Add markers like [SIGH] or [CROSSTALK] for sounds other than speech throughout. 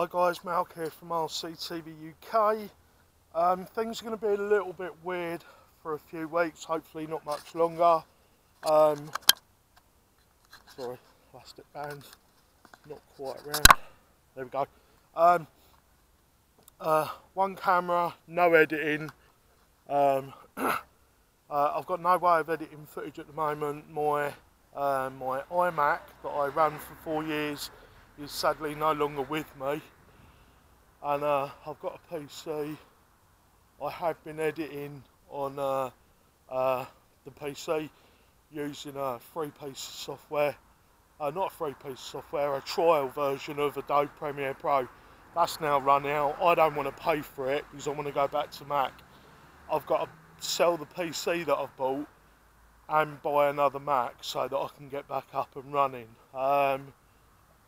Hi guys, Malc here from RCTV UK. Um, things are going to be a little bit weird for a few weeks, hopefully not much longer. Um, sorry, plastic band, not quite round. There we go. Um, uh, one camera, no editing. Um, [COUGHS] uh, I've got no way of editing footage at the moment. My uh, my iMac that I ran for four years is sadly no longer with me. And uh, I've got a PC I have been editing on uh, uh, the PC using a free piece of software. Uh, not a free piece of software a trial version of Adobe Premiere Pro. That's now run out. I don't want to pay for it because I want to go back to Mac. I've got to sell the PC that I've bought and buy another Mac so that I can get back up and running. Um,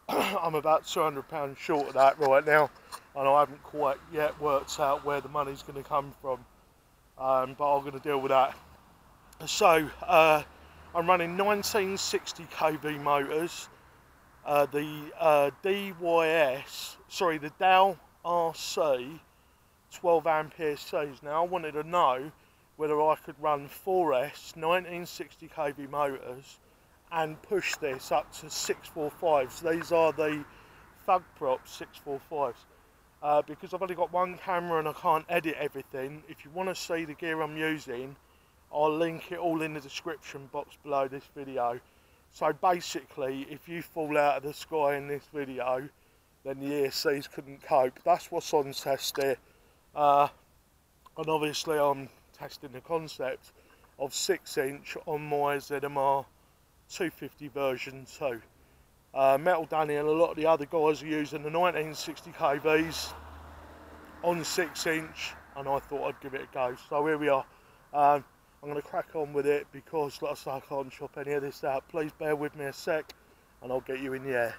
[COUGHS] I'm about £200 short of that right now and I haven't quite yet worked out where the money's going to come from um, but I'm going to deal with that. So uh, I'm running 1960 kV motors, uh, the uh, DYS, sorry the Dal RC 12 amp ESCs. Now I wanted to know whether I could run 4S 1960 kV motors and push this up to 645s. These are the Thug Prop 645s. Uh, because I've only got one camera and I can't edit everything, if you want to see the gear I'm using, I'll link it all in the description box below this video. So basically, if you fall out of the sky in this video, then the ESCs couldn't cope. That's what's on test here. Uh, and obviously I'm testing the concept of 6 inch on my ZMR 250 version 2. Uh, Metal Danny and a lot of the other guys are using the 1960 kVs on 6 inch and I thought I'd give it a go. So here we are. Um, I'm going to crack on with it because like I say I can't chop any of this out. Please bear with me a sec and I'll get you in the air.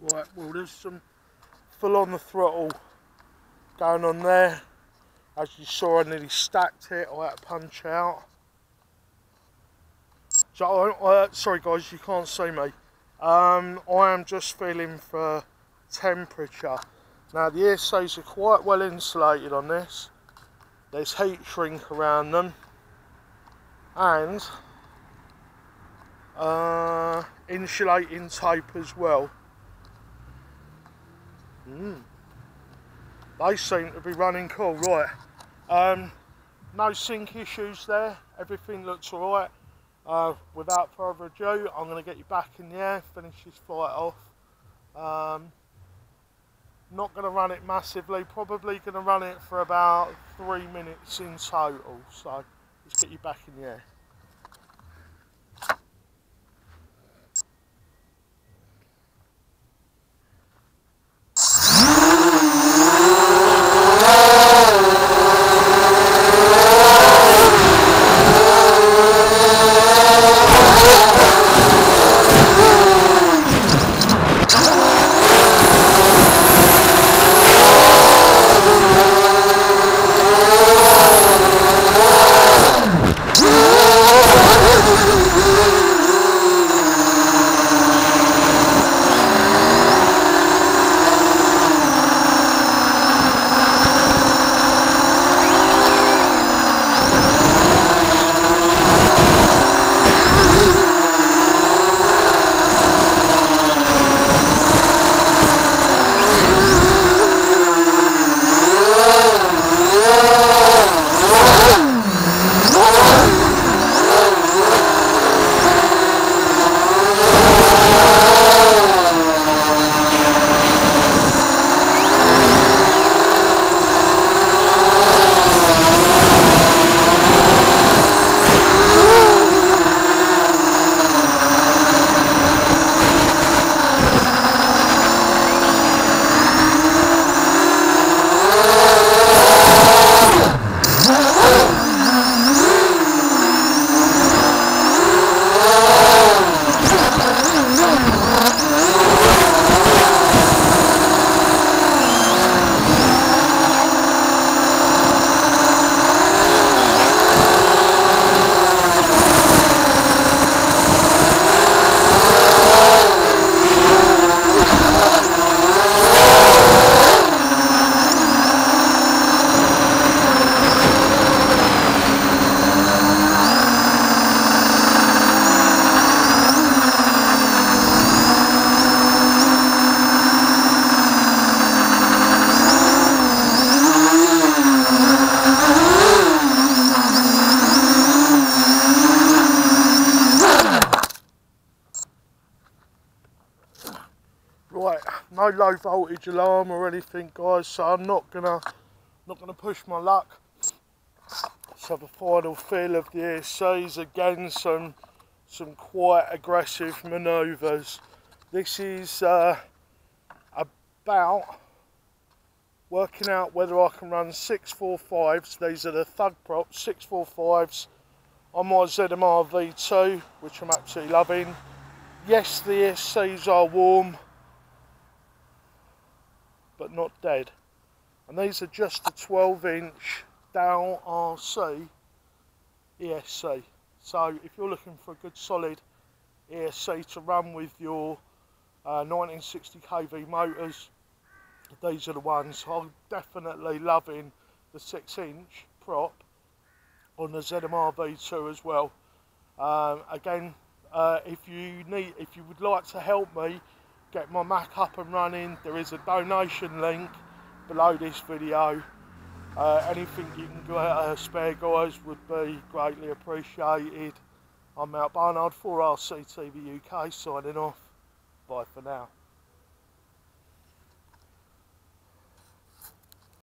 Right, well there's some full on the throttle going on there. As you saw I nearly stacked it, I had to punch out. So, uh, sorry guys, you can't see me. Um, I am just feeling for temperature. Now the air ESCs are quite well insulated on this. There's heat shrink around them. And uh, insulating tape as well. Mm. They seem to be running cool, right. Um, no sync issues there, everything looks alright. Uh, without further ado, I'm going to get you back in the air, finish this flight off. Um, not going to run it massively, probably going to run it for about three minutes in total. So let's get you back in the air. No low voltage alarm or anything guys, so I'm not gonna not gonna push my luck. So the final feel of the ESCs, again some some quite aggressive manoeuvres. This is uh, about working out whether I can run 645s, these are the thug props, 645s on my ZMR V2, which I'm absolutely loving. Yes, the ESCs are warm, but not dead. And these are just a 12 inch Dal RC ESC. So if you're looking for a good solid ESC to run with your uh, 1960 kV motors, these are the ones. I'm definitely loving the 6 inch prop on the ZMR V2 as well. Um, again, uh, if you need, if you would like to help me get my Mac up and running, there is a donation link below this video. Uh, anything you can get, uh, spare guys would be greatly appreciated. I'm Malc Barnard for RCTV UK signing off. Bye for now.